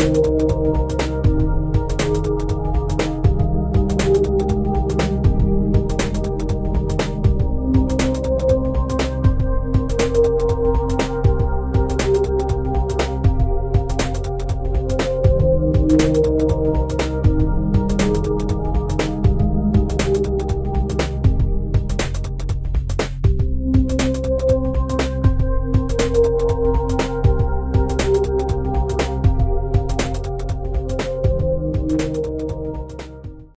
you.